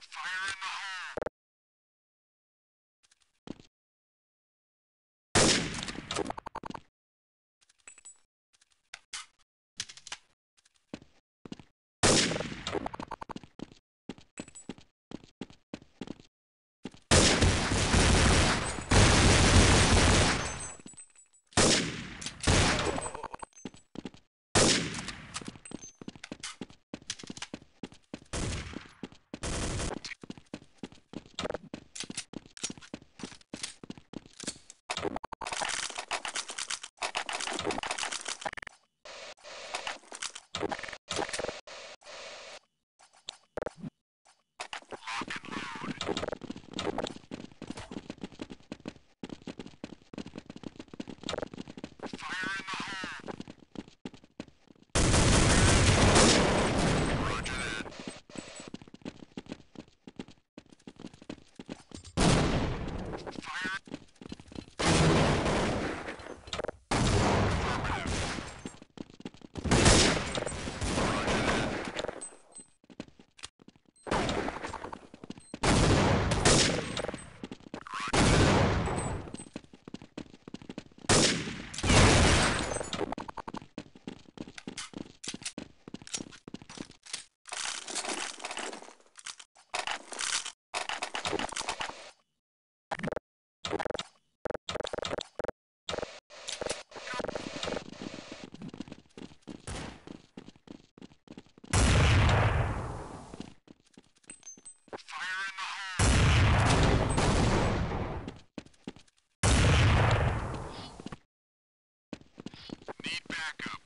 Fire in the hole! need backup.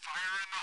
Fire in the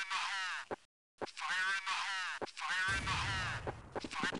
Fire in the hole! Fire in the hole! Fire in the hole! Fire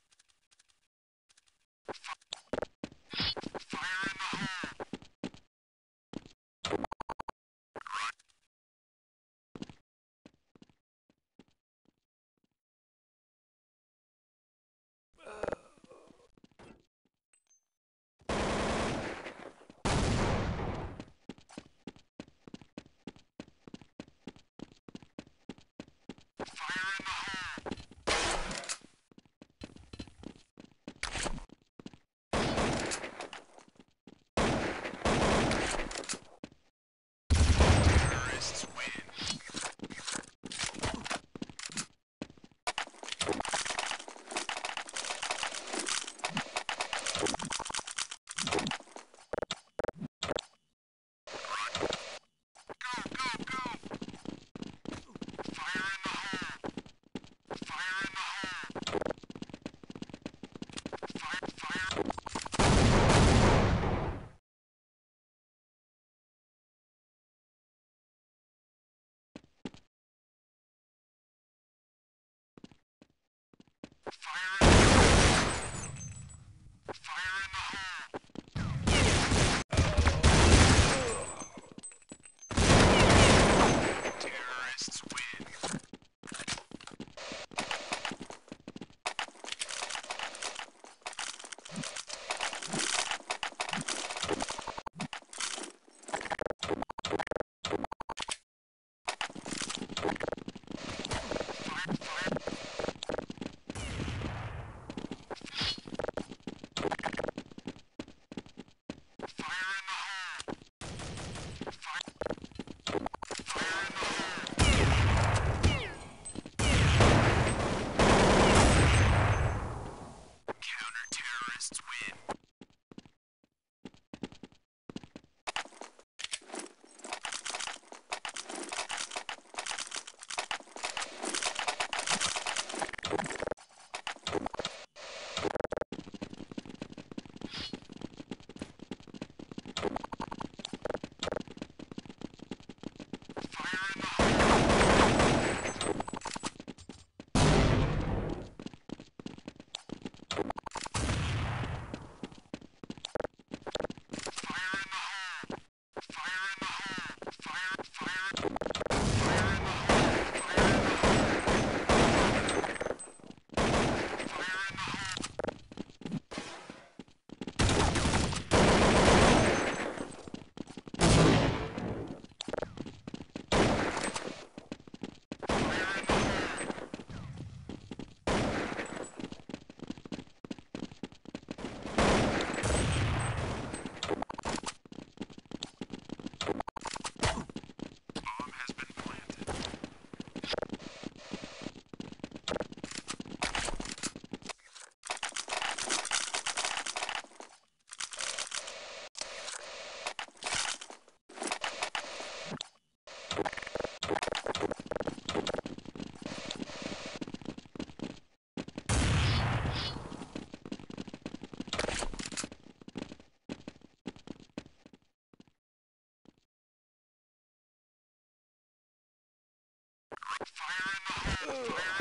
Fire in the hole! Fire